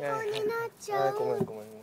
子になっちゃう。ごめんごめん